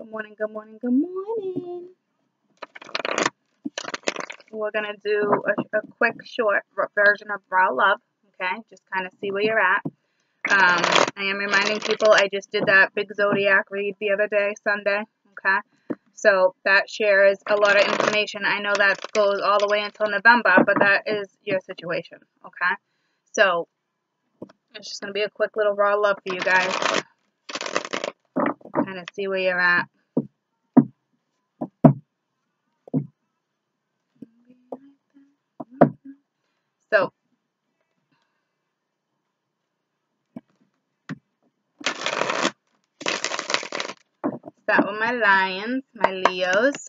Good morning, good morning, good morning. We're going to do a, a, quick, short version of Raw Love, okay? Just kind of see where you're at. Um, I am reminding people I just did that big zodiac read the other day, Sunday, okay? So that shares a lot of information. I know that goes all the way until November, but that is your situation, okay? So it's just going to be a quick little raw love for you guys kind of see where you're at. So, start with my lions, my Leos,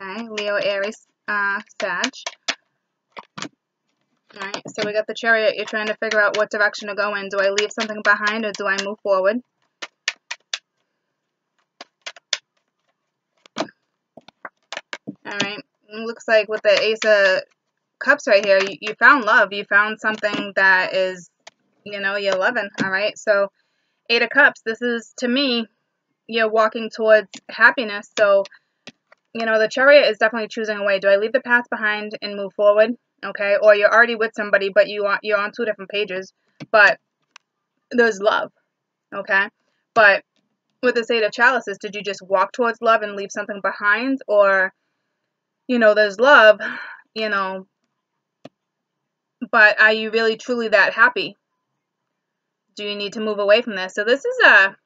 okay, Leo, Aries, uh, Sag. Alright, so we got the chariot. You're trying to figure out what direction to go in. Do I leave something behind or do I move forward? Alright, looks like with the Ace of Cups right here, you, you found love. You found something that is, you know, you're loving. Alright, so Eight of Cups, this is, to me, you're walking towards happiness. So, you know, the Chariot is definitely choosing a way. Do I leave the past behind and move forward? Okay, or you're already with somebody, but you want you're on two different pages, but there's love. Okay, but with the Eight of Chalices, did you just walk towards love and leave something behind, or you know, there's love, you know, but are you really truly that happy? Do you need to move away from this? So this is a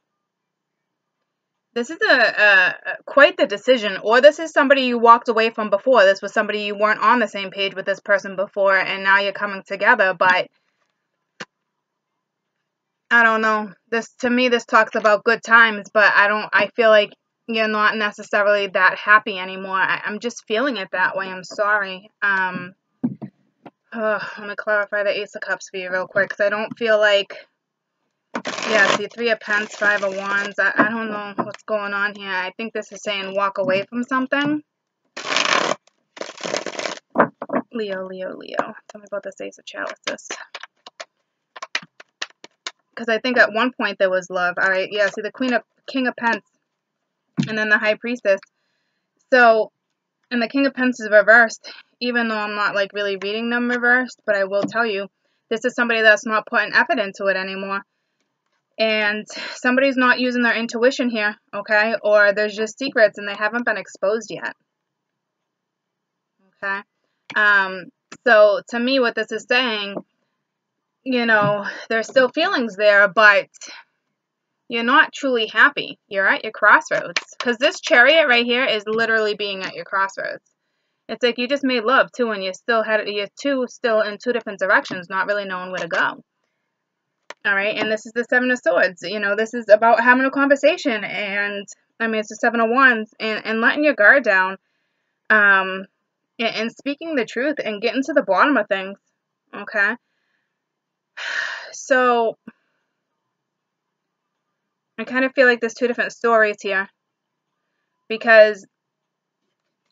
this is a, a, quite the decision or this is somebody you walked away from before this was somebody you weren't on the same page with this person before and now you're coming together but i don't know this to me this talks about good times but i don't i feel like you're not necessarily that happy anymore. I, am just feeling it that way. I'm sorry. Um, oh, let me clarify the Ace of Cups for you real quick because I don't feel like. Yeah, see, Three of Pence, Five of Wands. I, I don't know what's going on here. I think this is saying walk away from something. Leo, Leo, Leo. Tell me about this Ace of Chalices. Because I think at one point there was love. All right, yeah, see, the Queen of King of Pence and then the high priestess. So, and the king of pence is reversed, even though I'm not like really reading them reversed, but I will tell you, this is somebody that's not putting effort into it anymore. And somebody's not using their intuition here, okay? Or there's just secrets and they haven't been exposed yet. Okay? Um, so to me, what this is saying, you know, there's still feelings there, but you're not truly happy. You're at your crossroads. Because this chariot right here is literally being at your crossroads. It's like you just made love too, and you still had you're two still in two different directions, not really knowing where to go. All right, and this is the seven of swords. You know, this is about having a conversation, and I mean, it's the seven of wands, and and letting your guard down, um, and, and speaking the truth and getting to the bottom of things. Okay, so I kind of feel like there's two different stories here. Because,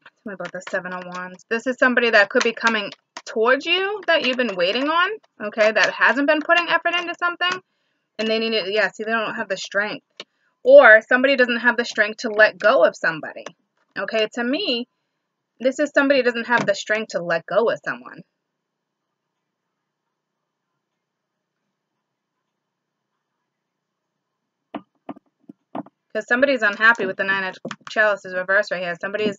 tell me about the Seven of Wands. This is somebody that could be coming towards you that you've been waiting on, okay, that hasn't been putting effort into something. And they need it, yeah, see, they don't have the strength. Or somebody doesn't have the strength to let go of somebody. Okay, to me, this is somebody doesn't have the strength to let go of someone. Because somebody's unhappy with the Nine of Chalices reverse right here. Somebody's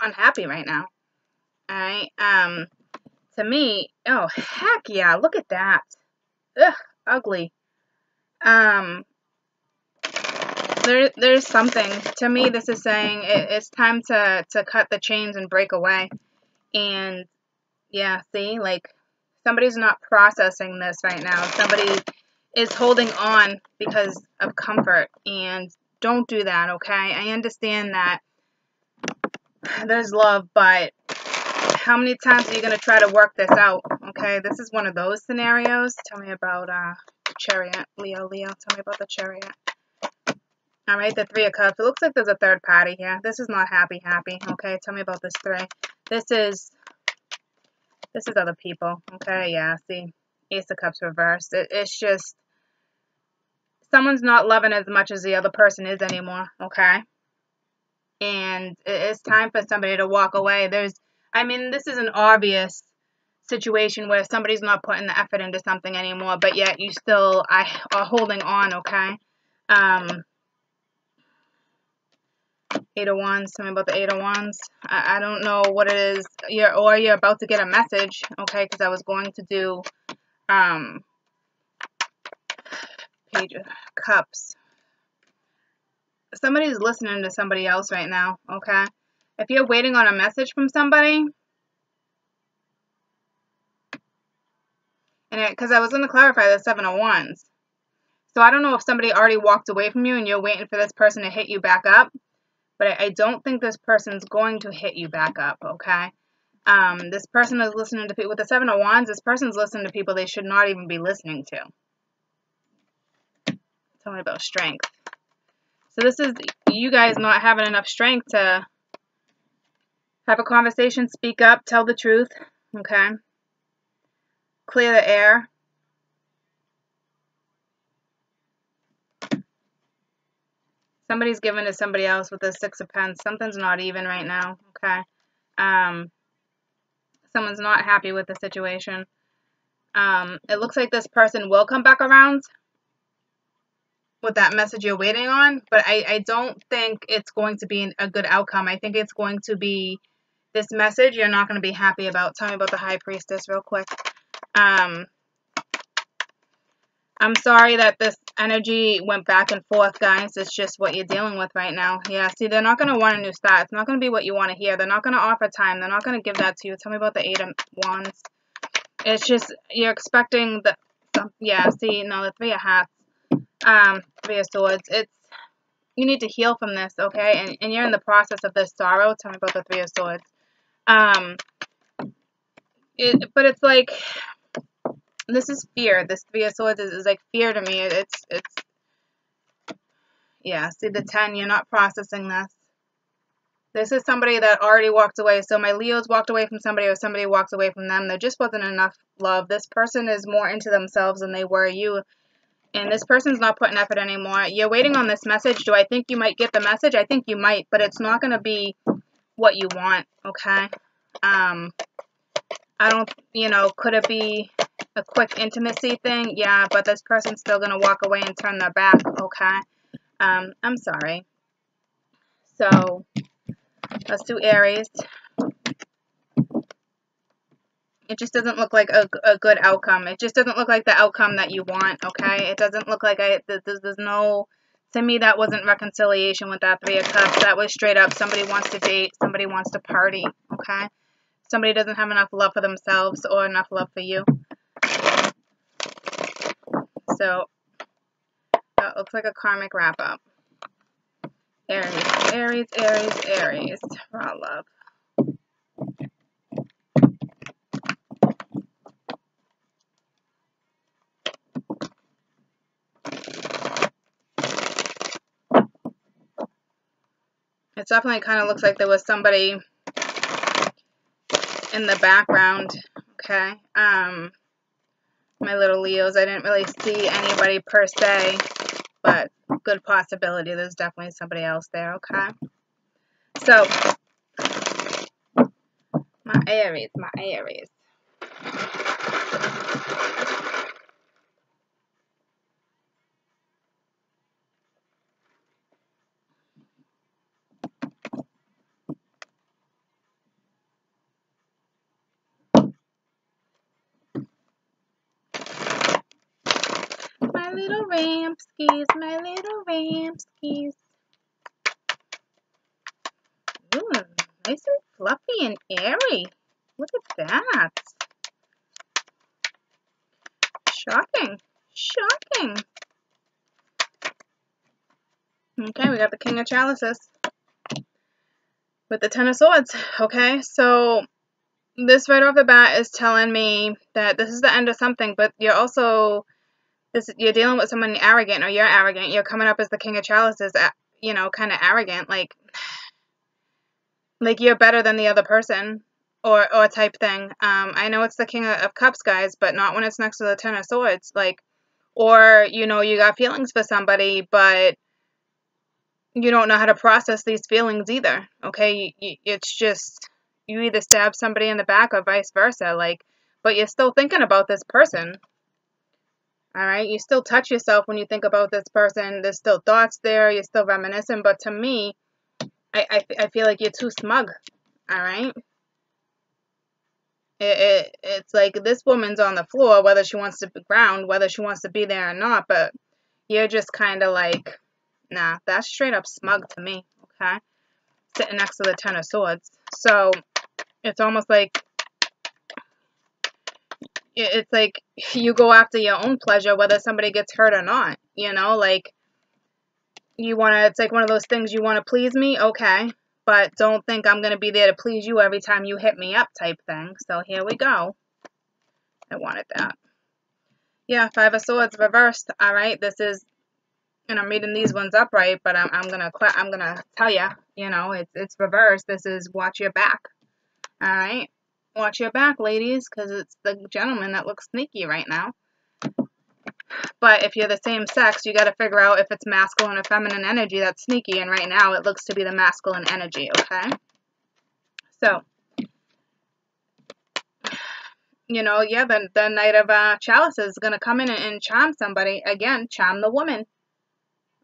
unhappy right now. Alright, um, to me, oh, heck yeah, look at that. Ugh, ugly. Um, there, there's something. To me, this is saying it, it's time to, to cut the chains and break away. And, yeah, see, like, somebody's not processing this right now. Somebody is holding on because of comfort and don't do that, okay? I understand that there's love, but how many times are you going to try to work this out, okay? This is one of those scenarios. Tell me about uh, Chariot. Leo, Leo, tell me about the Chariot. All right, the Three of Cups. It looks like there's a third party here. This is not happy, happy, okay? Tell me about this three. This is, this is other people, okay? Yeah, see, Ace of Cups reversed. It, it's just, someone's not loving as much as the other person is anymore, okay? and it's time for somebody to walk away. There's, I mean, this is an obvious situation where somebody's not putting the effort into something anymore, but yet you still I, are holding on, okay? Um, Eight of Wands, me about the Eight of Wands. I, I don't know what it is, you're, or you're about to get a message, okay, because I was going to do, um, Page of Cups. Somebody's listening to somebody else right now, okay? If you're waiting on a message from somebody, and it because I was going to clarify the Seven of Wands. So I don't know if somebody already walked away from you and you're waiting for this person to hit you back up, but I, I don't think this person's going to hit you back up, okay? Um, this person is listening to people, with the Seven of Wands, this person's listening to people they should not even be listening to. Tell me about strength. So this is you guys not having enough strength to have a conversation, speak up, tell the truth, okay? Clear the air. Somebody's giving to somebody else with a six of pence. Something's not even right now, okay? Um, someone's not happy with the situation. Um, it looks like this person will come back around with that message you're waiting on, but I, I don't think it's going to be a good outcome. I think it's going to be this message you're not going to be happy about. Tell me about the High Priestess real quick. Um, I'm sorry that this energy went back and forth, guys. It's just what you're dealing with right now. Yeah, see, they're not going to want a new start. It's not going to be what you want to hear. They're not going to offer time. They're not going to give that to you. Tell me about the Eight of Wands. It's just, you're expecting the, yeah, see, no, the Three of Hats. Um, Three of Swords. It's, you need to heal from this, okay? And, and you're in the process of this sorrow. Tell me about the Three of Swords. Um, it, but it's like, this is fear. This Three of Swords is, is like fear to me. It's, it's, yeah, see the 10, you're not processing this. This is somebody that already walked away. So my Leos walked away from somebody or somebody walked away from them. There just wasn't enough love. This person is more into themselves than they were you. And this person's not putting effort anymore. You're waiting on this message. Do I think you might get the message? I think you might, but it's not going to be what you want, okay? Um, I don't, you know, could it be a quick intimacy thing? Yeah, but this person's still going to walk away and turn their back, okay? Um, I'm sorry. So, let's do Aries. It just doesn't look like a, a good outcome. It just doesn't look like the outcome that you want, okay? It doesn't look like I, there's, there's no, to me, that wasn't reconciliation with that Three of Cups. That was straight up somebody wants to date, somebody wants to party, okay? Somebody doesn't have enough love for themselves or enough love for you. So, that looks like a karmic wrap up. Aries, Aries, Aries, Aries. Raw love. It definitely kind of looks like there was somebody in the background. Okay. Um, my little Leos, I didn't really see anybody per se, but good possibility. There's definitely somebody else there. Okay. So, my Aries, my Aries. little Ramskis, my little Ramskis. Ooh, nice and fluffy and airy. Look at that. Shocking. Shocking. Okay, we got the King of Chalices with the Ten of Swords. Okay, so this right off the bat is telling me that this is the end of something, but you're also this you're dealing with someone arrogant or you're arrogant. You're coming up as the king of chalices, you know, kind of arrogant, like like you're better than the other person or or type thing. Um, I know it's the king of cups, guys, but not when it's next to the ten of swords. Like, or you know, you got feelings for somebody, but you don't know how to process these feelings either. Okay, it's just you either stab somebody in the back or vice versa. Like, but you're still thinking about this person. All right, you still touch yourself when you think about this person. There's still thoughts there. You're still reminiscing. But to me, I I, I feel like you're too smug. All right. It, it, it's like this woman's on the floor, whether she wants to be ground, whether she wants to be there or not. But you're just kind of like Nah, that's straight up smug to me, okay? Sitting next to the Ten of Swords. So, it's almost like it's like you go after your own pleasure whether somebody gets hurt or not you know? Like you want to it's like one of those things you want to please me? Okay. But don't think i'm going to be there to please you every time you hit me up type thing. So here we go. I wanted that. Yeah five of swords reversed. All right this is and I'm reading these ones upright, but I'm, I'm gonna I'm gonna tell you, you know, it's it's reversed. This is watch your back. All right, watch your back, ladies, because it's the gentleman that looks sneaky right now. But if you're the same sex, you got to figure out if it's masculine or feminine energy that's sneaky. And right now, it looks to be the masculine energy. Okay, so you know, yeah, the, the Knight of uh, Chalices is going to come in and, and charm somebody. Again, charm the woman.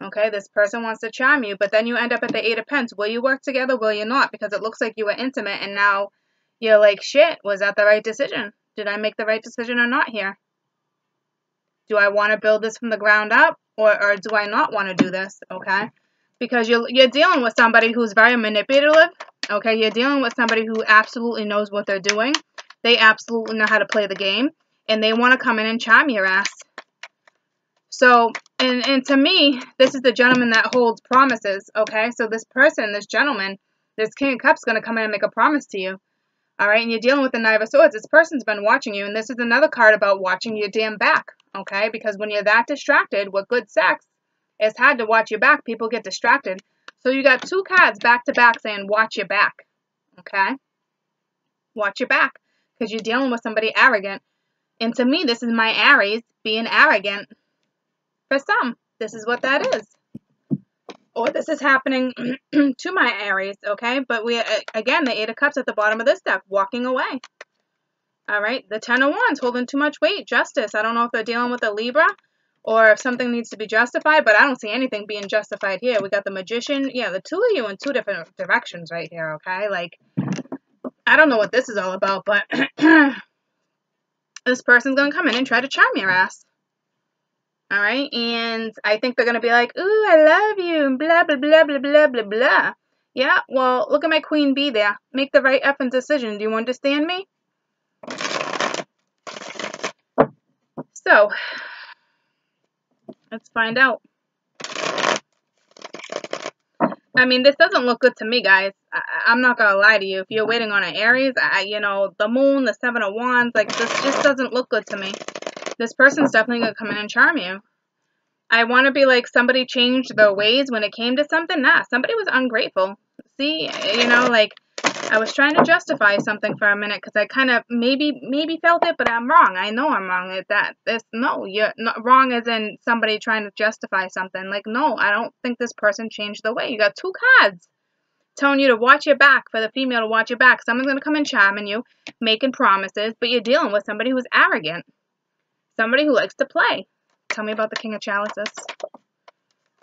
Okay, this person wants to charm you, but then you end up at the Eight of Pence. Will you work together? Will you not? Because it looks like you were intimate and now you're like, shit, was that the right decision? Did I make the right decision or not here? Do I want to build this from the ground up or, or do I not want to do this? Okay, because you're, you're dealing with somebody who's very manipulative. Okay, you're dealing with somebody who absolutely knows what they're doing. They absolutely know how to play the game and they want to come in and charm your ass. So, and, and to me, this is the gentleman that holds promises, okay? So this person, this gentleman, this King of Cups going to come in and make a promise to you. All right, and you're dealing with the Knight of Swords. This person's been watching you, and this is another card about watching your damn back, okay? Because when you're that distracted with good sex, it's hard to watch your back. People get distracted. So you got two cards back to back saying watch your back, okay? Watch your back because you're dealing with somebody arrogant. And to me, this is my Aries being arrogant for some, this is what that is. Or this is happening to my Aries, okay? But we, uh, again, the Eight of Cups at the bottom of this deck, walking away. All right, the Ten of Wands, holding too much weight, justice. I don't know if they're dealing with a Libra or if something needs to be justified, but I don't see anything being justified here. We got the Magician. Yeah, the two of you in two different directions right here, okay? Like, I don't know what this is all about, but this person's going to come in and try to charm your ass. All right. And I think they're going to be like, ooh, I love you, and blah, blah, blah, blah, blah, blah, blah. Yeah, well, look at my queen bee there. Make the right effing decision. Do you understand me? So, let's find out. I mean, this doesn't look good to me, guys. I, am not gonna lie to you. If you're waiting on an Aries, I, you know, the Moon, the Seven of Wands, like this just doesn't look good to me this person's definitely going to come in and charm you. I want to be like somebody changed their ways when it came to something. Nah, somebody was ungrateful. See, you know, like I was trying to justify something for a minute because I kind of maybe maybe felt it, but I'm wrong. I know I'm wrong. At that this no, you're not wrong as in somebody trying to justify something. Like no, I don't think this person changed the way. You got two cards telling you to watch your back for the female to watch your back. Someone's gonna come and charming you, making promises, but you're dealing with somebody who's arrogant. Somebody who likes to play. Tell me about the King of Chalices.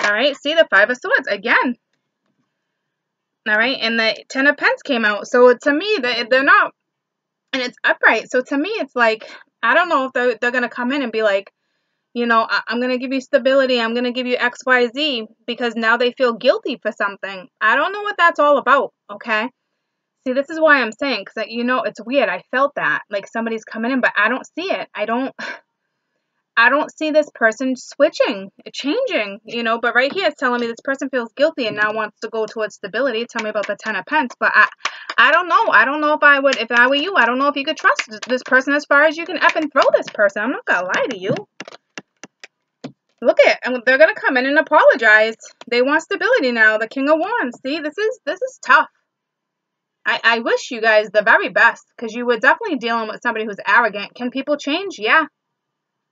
All right, see the Five of Swords again. All right, and the Ten of Pence came out. So to me, they, they're not, and it's upright. So to me, it's like, I don't know if they're, they're going to come in and be like, you know, I, am going to give you stability. I'm going to give you X, Y, Z because now they feel guilty for something. I don't know what that's all about, okay? See, this is why I'm saying, because, you know, it's weird. I felt that. Like somebody's coming in, but I don't see it. I don't. I don't see this person switching, changing, you know, but right here it's telling me this person feels guilty and now wants to go towards stability. Tell me about the Ten of Pence, but I, I don't know. I don't know if I would, if I were you, I don't know if you could trust this person as far as you can up and throw this person. I'm not gonna lie to you. Look at, and they're gonna come in and apologize. They want stability now. The King of Wands. See, this is this is tough. I, I wish you guys the very best because you were definitely dealing with somebody who's arrogant. Can people change? Yeah,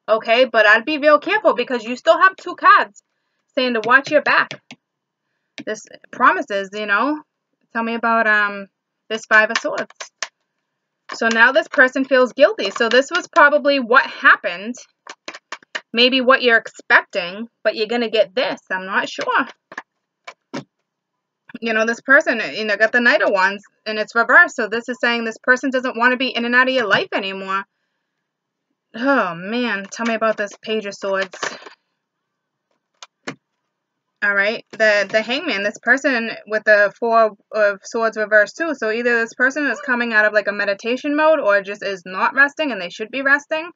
Okay, but I'd be real careful because you still have two cards saying to watch your back. this promises, you know. Tell me about um this Five of Swords. So now this person feels guilty. So this was probably what happened. Maybe what you're expecting, but you're going to get this. I'm not sure. You know, this person, you know, got the Knight of Wands and it's reversed. So this is saying this person doesn't want to be in and out of your life anymore. Oh, man. Tell me about this Page of Swords. All right, the the hangman, this person with the four of swords reversed too. So either this person is coming out of like a meditation mode or just is not resting and they should be resting.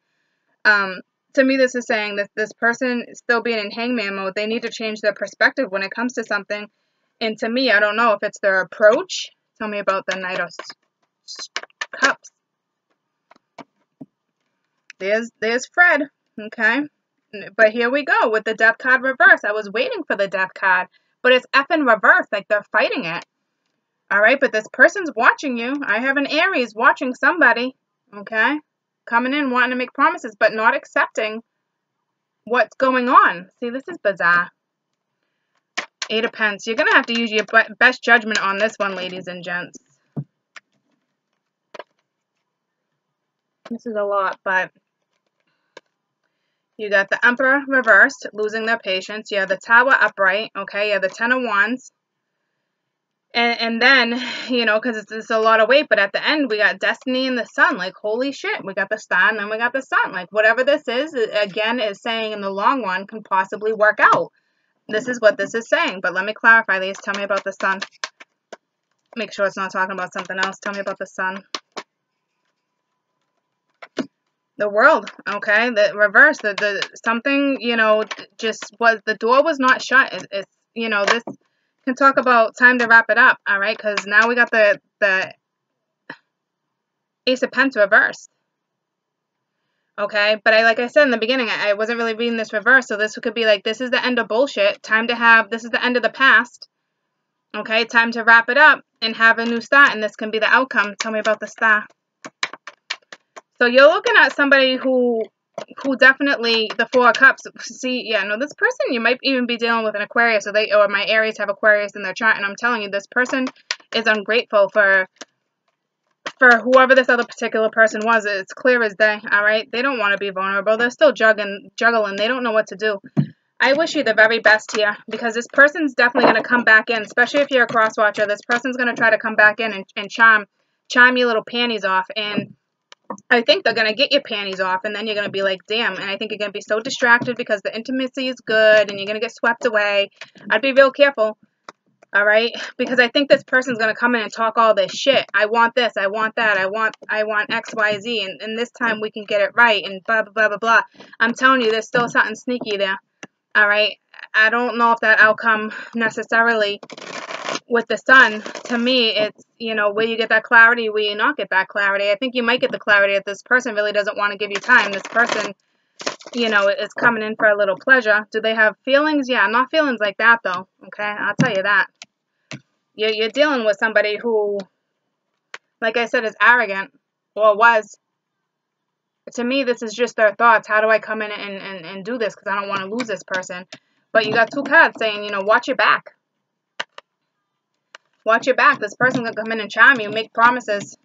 Um, to me, this is saying that this person still being in hangman mode, they need to change their perspective when it comes to something. And to me, I don't know if it's their approach. Tell me about the Knight of Cups. There's there's Fred. Okay. But here we go with the death card reverse. I was waiting for the death card, but it's effing reverse, like they're fighting it. All right, but this person's watching you. I have an Aries watching somebody, okay? Coming in wanting to make promises, but not accepting what's going on. See, this is bizarre. Eight of Pence. You're going to have to use your best judgment on this one, ladies and gents. This is a lot, but you got the Emperor reversed, losing their patience. You have the Tower upright, okay? You have the Ten of Wands. And, and then, you know, because it's, it's a lot of weight, but at the end, we got Destiny and the Sun. Like, holy shit, we got the Star and then we got the Sun. Like, whatever this is, again, is saying in the long run can possibly work out. This is what this is saying. But let me clarify these. Tell me about the Sun. Make sure it's not talking about something else. Tell me about the Sun the world okay? The reverse the, the something you know just was the door was not shut. It's, it's you know this can talk about time to wrap it up all right? Because now we got the the ace of pence reversed okay? But i like i said in the beginning I, I wasn't really reading this reverse so this could be like this is the end of bullshit. Time to have this is the end of the past okay? Time to wrap it up and have a new start and this can be the outcome. Tell me about the star so you're looking at somebody who who definitely the four cups see yeah no this person you might even be dealing with an aquarius or they or my aries have aquarius in their chart and i'm telling you this person is ungrateful for for whoever this other particular person was. It's clear as day all right? They don't want to be vulnerable. They're still juggling juggling. They don't know what to do. I wish you the very best here because this person's definitely going to come back in especially if you're a cross watcher this person's going to try to come back in and, and charm charm your little panties off and I think they're going to get your panties off, and then you're going to be like, damn. And I think you're going to be so distracted because the intimacy is good and you're going to get swept away. I'd be real careful. All right, because I think this person's gonna come in and talk all this shit. I want this, I want that, I want, I want X, Y, Z, and, and this time we can get it right, and blah blah blah blah blah. I'm telling you, there's still something sneaky there. All right, I don't know if that outcome necessarily with the sun, to me, it's, you know, where you get that clarity, where you not get that clarity. I think you might get the clarity that this person really doesn't want to give you time. This person, you know, is coming in for a little pleasure. Do they have feelings? Yeah, not feelings like that, though. Okay, I'll tell you that. You're, you're dealing with somebody who, like I said, is arrogant, or was. To me, this is just their thoughts. How do I come in and, and, and do this? Because I don't want to lose this person. But you got two cards saying, you know, watch your back Watch your back. This person can come in and charm you, make promises.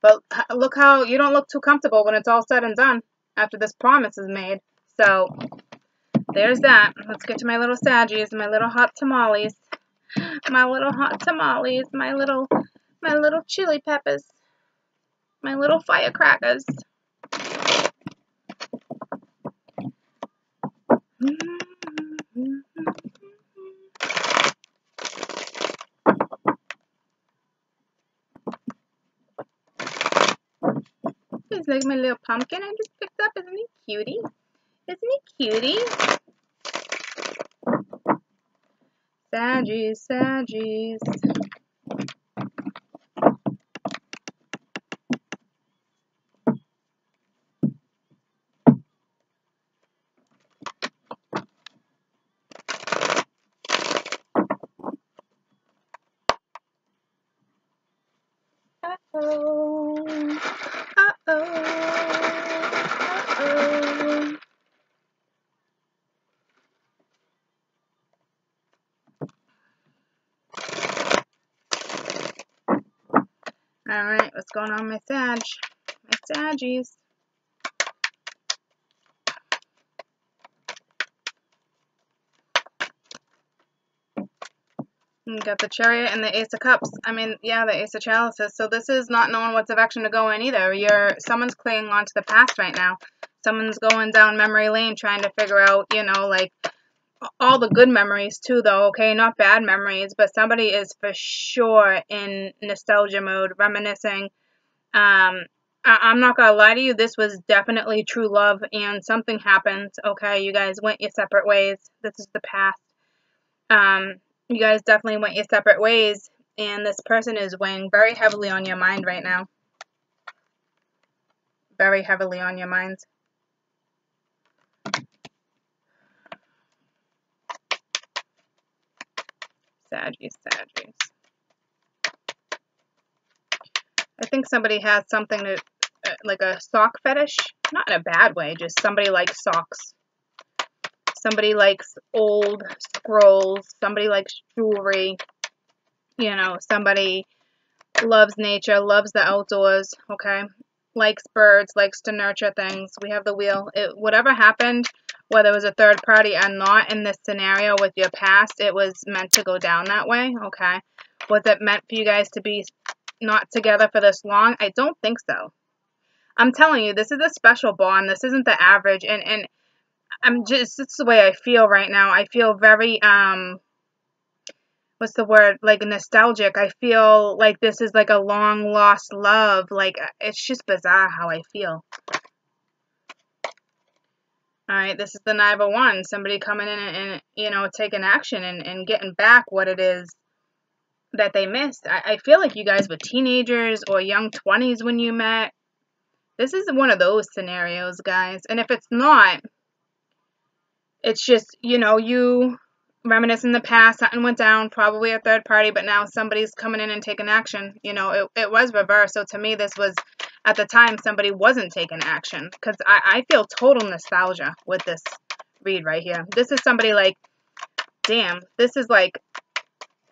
But look how you don't look too comfortable when it's all said and done after this promise is made. So there's that. Let's get to my little saggies, my little hot tamales. My little hot tamales, my little my little chili peppers, my little firecrackers. Mm -hmm. He's like my little pumpkin I just picked up. Isn't he cutie? Isn't he cutie? Sadgies, Saggies. Saggies. You got the chariot and the ace of cups. I mean, yeah, the ace of chalices. So this is not knowing what direction to go in either. You're someone's clinging on to the past right now. Someone's going down memory lane trying to figure out, you know, like all the good memories too though, okay? Not bad memories, but somebody is for sure in nostalgia mode, reminiscing. Um I- I'm not gonna lie to you, this was definitely true love and something happened, okay? You guys went your separate ways. This is the past. Um you guys definitely went your separate ways, and this person is weighing very heavily on your mind right now. Very heavily on your mind. Saggies, Saggies. I think somebody has something to, like a sock fetish. Not in a bad way, just somebody likes socks. Somebody likes old scrolls. Somebody likes jewelry. You know, somebody loves nature, loves the outdoors, okay? Likes birds, likes to nurture things. We have the wheel. It, whatever happened, whether it was a third party or not in this scenario with your past, it was meant to go down that way, okay? Was it meant for you guys to be not together for this long? I don't think so. I'm telling you, this is a special bond. This isn't the average. And, and I'm just it's the way I feel right now. I feel very um what's the word? Like nostalgic. I feel like this is like a long lost love. Like it's just bizarre how I feel. Alright, this is the of Wands. Somebody coming in and, and, you know, taking action and, and getting back what it is that they missed. I, I feel like you guys were teenagers or young 20s when you met. This is one of those scenarios, guys. And if it's not, it's just, you know, you reminisce in the past, something went down, probably a third party, but now somebody's coming in and taking action. You know, it, it was reversed. So to me, this was, at the time, somebody wasn't taking action. Because I, I feel total nostalgia with this read right here. This is somebody like, damn, this is like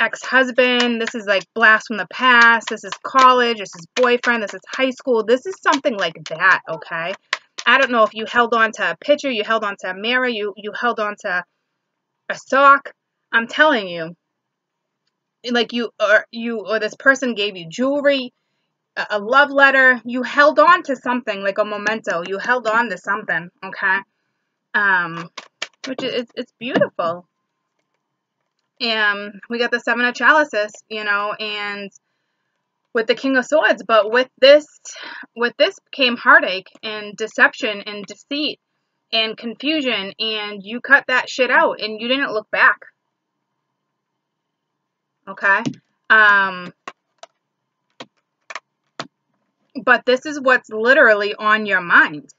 ex-husband, this is like blast from the past, this is college, this is boyfriend, this is high school, this is something like that, okay? I don't know if you held on to a picture, you held on to a mirror, you, you held on to a sock. I'm telling you, like you or you or this person gave you jewelry, a, a love letter. You held on to something like a memento. You held on to something, okay? Um, which is it's beautiful. And we got the seven of chalices, you know, and with the king of swords. But with this with this came heartache and deception and deceit and confusion and you cut that shit out and you didn't look back. Okay? Um but this is what's literally on your mind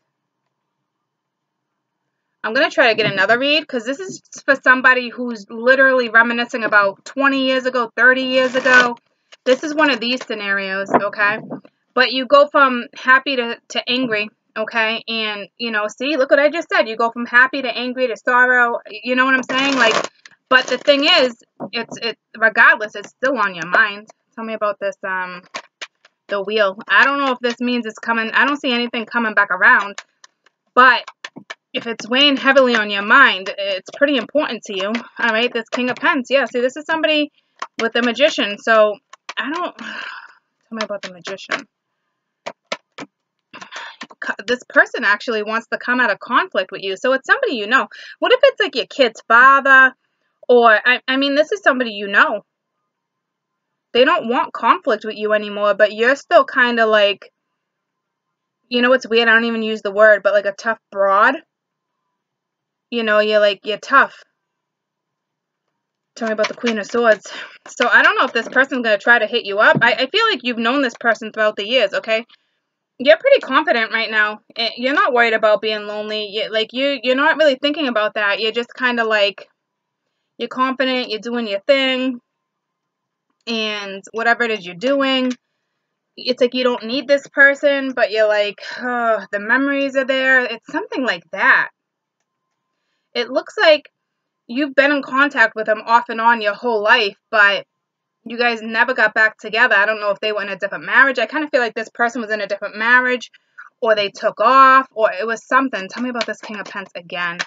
I'm going to try to get another read because this is for somebody who's literally reminiscing about 20 years ago, 30 years ago, this is one of these scenarios, okay? But you go from happy to, to angry, okay? And, you know, see, look what I just said. You go from happy to angry to sorrow. You know what I'm saying? Like, but the thing is, it's, it, regardless, it's still on your mind. Tell me about this, um, the wheel. I don't know if this means it's coming. I don't see anything coming back around. But if it's weighing heavily on your mind, it's pretty important to you. All right, this King of Pence. Yeah, see, this is somebody with the Magician. So I don't. Tell me about the magician. This person actually wants to come out of conflict with you. So it's somebody you know. What if it's like your kid's father? Or, I, I mean, this is somebody you know. They don't want conflict with you anymore, but you're still kind of like, you know what's weird? I don't even use the word, but like a tough broad. You know, you're like, you're tough Tell me about the Queen of Swords. So I don't know if this person's going to try to hit you up. I, I feel like you've known this person throughout the years, okay? You're pretty confident right now. Eh, you're not worried about being lonely. You, like, you, you're not really thinking about that. You're just kind of like, you're confident, you're doing your thing, and whatever it is you're doing, it's like you don't need this person, but you're like, oh, the memories are there. It's something like that. It looks like you've been in contact with him off and on your whole life, but you guys never got back together. I don't know if they were in a different marriage. I kind of feel like this person was in a different marriage or they took off or it was something. Tell me about this King of Pence again.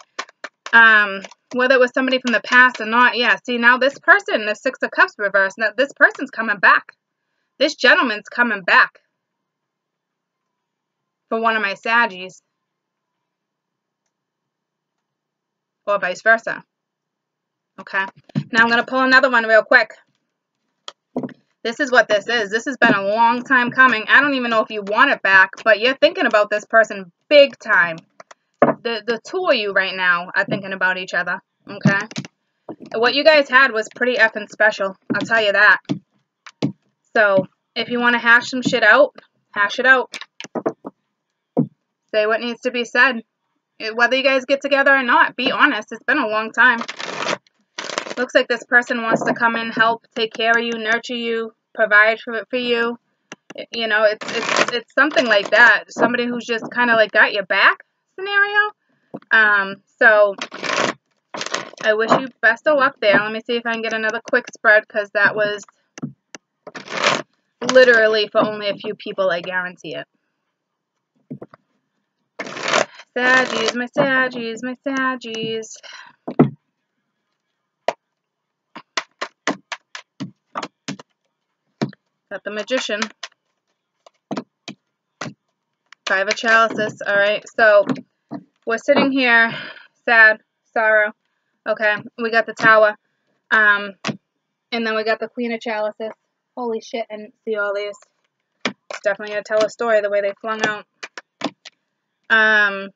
Um, whether it was somebody from the past or not. Yeah, see, now this person, the Six of Cups reversed, now this person's coming back. This gentleman's coming back for one of my Saggies. Or vice versa. Okay. Now I'm going to pull another one real quick. This is what this is. This has been a long time coming. I don't even know if you want it back, but you're thinking about this person big time. The, the two of you right now are thinking about each other. Okay? What you guys had was pretty effing special. I'll tell you that. So, if you want to hash some shit out, hash it out. Say what needs to be said. Whether you guys get together or not, be honest. It's been a long time. Looks like this person wants to come in, help, take care of you, nurture you, provide for, for you. You know, it's, it's, it's something like that. Somebody who's just kind of like got your back scenario. Um, so I wish you best of luck there. Let me see if I can get another quick spread because that was literally for only a few people. I guarantee it. Saggies, my Saggies, my Saggies. Got the Magician. Five of Chalices. Alright, so we're sitting here, sad, sorrow. Okay, we got the Tower. Um, and then we got the Queen of Chalices. Holy shit, and see all these. It's definitely going to tell a story the way they flung out. Um,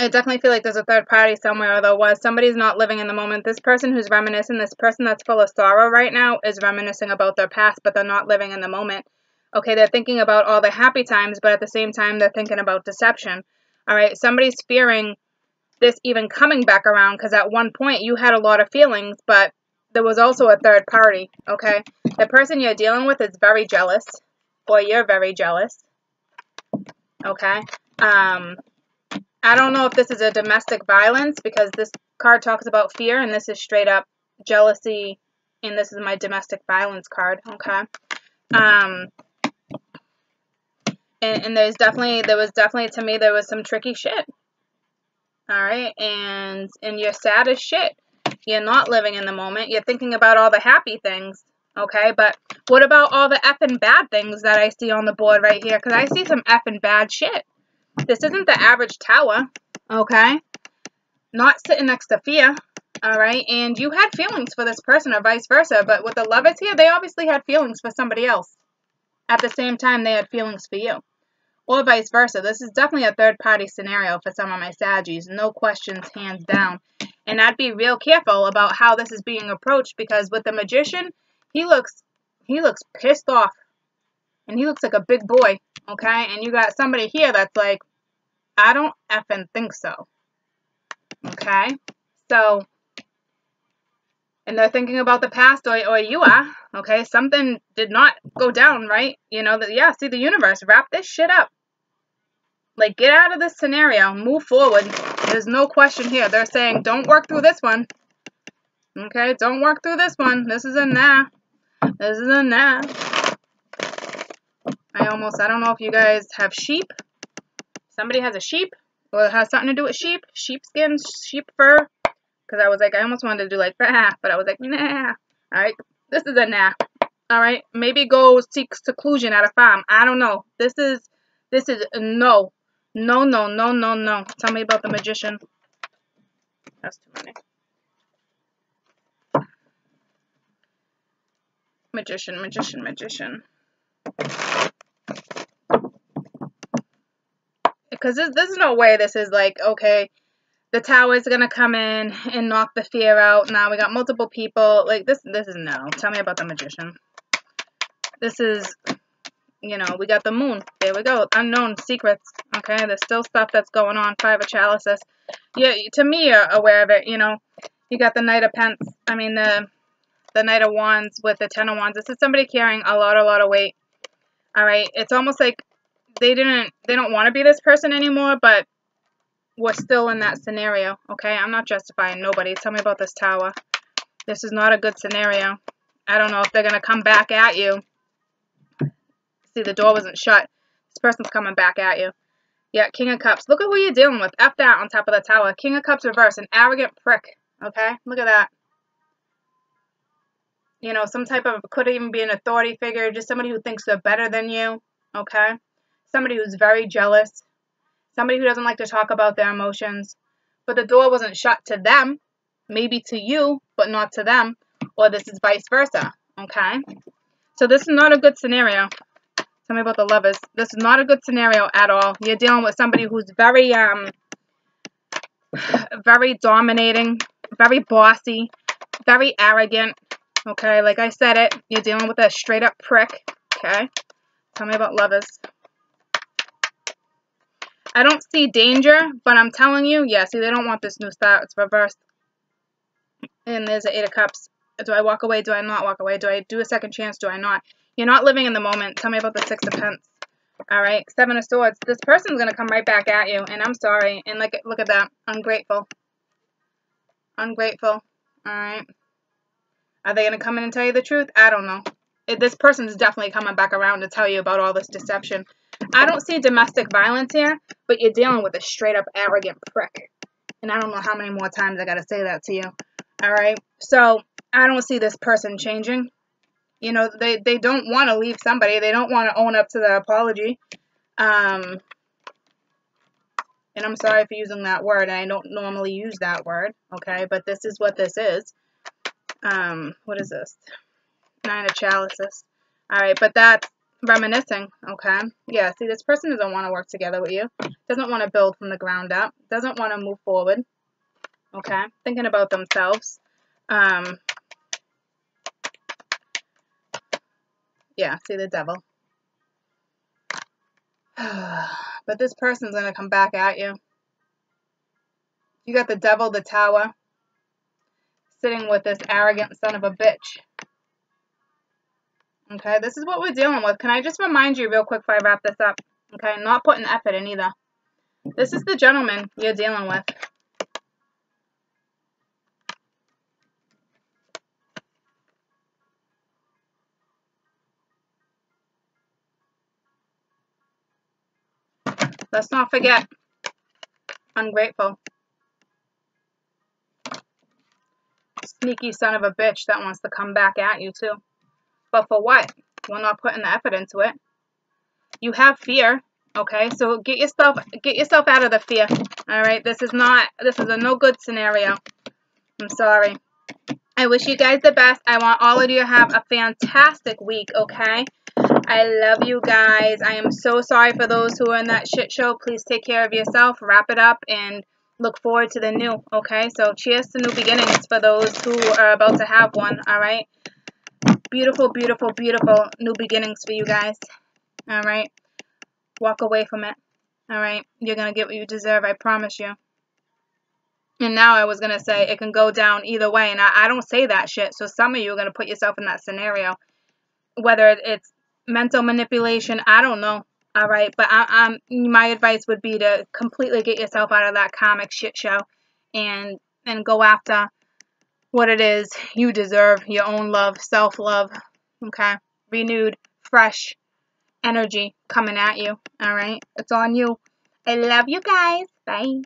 I definitely feel like there's a third party somewhere, there was. Somebody's not living in the moment. This person who's reminiscing, this person that's full of sorrow right now, is reminiscing about their past, but they're not living in the moment. Okay, they're thinking about all the happy times, but at the same time, they're thinking about deception. All right, somebody's fearing this even coming back around because at one point you had a lot of feelings, but there was also a third party. Okay, the person you're dealing with is very jealous, or you're very jealous. Okay, um, I don't know if this is a domestic violence because this card talks about fear and this is straight up jealousy and this is my domestic violence card, okay? Um, and, and there's definitely, there was definitely, to me, there was some tricky shit. Alright, and, and you're sad as shit. You're not living in the moment. You're thinking about all the happy things, okay? But what about all the effing bad things that I see on the board right here? Because I see some effing bad shit. This isn't the average tower, okay? Not sitting next to fear, all right? And you had feelings for this person or vice versa, but with the lovers here, they obviously had feelings for somebody else. At the same time, they had feelings for you. Or vice versa. This is definitely a third-party scenario for some of my Saggies. No questions, hands down. And I'd be real careful about how this is being approached because with the Magician, he looks he looks pissed off. And he looks like a big boy, okay? And you got somebody here that's like, I don't effing think so. Okay? So, and they're thinking about the past, or, or you are. Okay? Something did not go down, right? You know, that, yeah, see the universe, wrap this shit up. Like, get out of this scenario. Move forward. There's no question here. They're saying, don't work through this one. Okay? Don't work through this one. This is a nah. This is a nah. I almost, I don't know if you guys have sheep somebody has a sheep, well, it has something to do with sheep, sheepskin, sheep fur. Because I was like, I almost wanted to do like, bah, but I was like, nah. Alright, this is a nah. Alright, maybe go seek seclusion at a farm. I don't know. This is, this is no. No, no, no, no, no. Tell me about the magician. That's too many. Magician, magician, magician because there's, there's no way this is like, okay, the tower is to come in and knock the fear out. Now we got multiple people. Like, this, this is no. Tell me about the magician. This is, you know, we got the moon. There we go. Unknown secrets. Okay, there's still stuff that's going on. Five of chalices. Yeah, to me, you're aware of it. You know, you got the knight of pence. I mean, the the knight of wands with the ten of wands. This is somebody carrying a lot, a lot of weight. All right, it's almost like they didn't they don't want to be this person anymore, but we're still in that scenario, okay? I'm not justifying nobody. Tell me about this tower. This is not a good scenario. I don't know if they're going to come back at you. See, the door wasn't shut. This person's coming back at you. Yeah, King of Cups. Look at who you're dealing with. F that on top of the tower. King of Cups reverse. An arrogant prick. Okay? Look at that. You know, some type of, could even be an authority figure. Just somebody who thinks they're better than you. Okay? Somebody who's very jealous. Somebody who doesn't like to talk about their emotions. But the door wasn't shut to them. Maybe to you, but not to them. Or this is vice versa. Okay? So this is not a good scenario. Tell me about the lovers. This is not a good scenario at all. You're dealing with somebody who's very, um, very dominating, very bossy, very arrogant. Okay, like I said it, you're dealing with a straight up prick. Okay, tell me about lovers. I don't see danger, but I'm telling you, yeah, see, they don't want this new start. It's reversed. And there's an Eight of Cups. Do I walk away? Do I not walk away? Do I do a second chance? Do I not? You're not living in the moment. Tell me about the Six of Pence. All right, Seven of Swords. This person's going to come right back at you, and I'm sorry. And look look at that. Ungrateful. Ungrateful. All right. Are they going to come in and tell you the truth? I don't know. This person's definitely coming back around to tell you about all this deception. I don't see domestic violence here, but you're dealing with a straight up arrogant prick. And I don't know how many more times I got to say that to you. All right. So I don't see this person changing. You know, they, they don't want to leave somebody. They don't want to own up to the apology. Um, and I'm sorry for using that word. I don't normally use that word, okay? But this is what this is. Um, what is this? Nine of chalices. All right, but that's reminiscing, okay? Yeah, see, this person doesn't want to work together with you. Doesn't want to build from the ground up. Doesn't want to move forward, okay? Thinking about themselves. Um, yeah, see the devil. but this person's going to come back at you. You got the devil, the tower, sitting with this arrogant son of a bitch. Okay, this is what we're dealing with. Can I just remind you real quick before I wrap this up? Okay, not putting effort in either. This is the gentleman you're dealing with. Let's not forget, ungrateful. Sneaky son of a bitch that wants to come back at you too. But for what? We're not putting the effort into it. You have fear, okay? So get yourself get yourself out of the fear. All right? This is not this is a no good scenario. I'm sorry. I wish you guys the best. I want all of you to have a fantastic week, okay? I love you guys. I am so sorry for those who are in that shit show. Please take care of yourself, wrap it up, and look forward to the new, okay? So cheers to new beginnings for those who are about to have one, all right? Beautiful, beautiful, beautiful new beginnings for you guys, all right? Walk away from it, all right? You're going to get what you deserve, I promise you. And now I was going to say it can go down either way, and I, I don't say that shit, so some of you are going to put yourself in that scenario. Whether it's mental manipulation, I don't know. All right, but I, am my advice would be to completely get yourself out of that comic shit show, and and go after what it is you deserve, your own love, self love. Okay, renewed, fresh energy coming at you. All right, it's on you. I love you guys. Bye.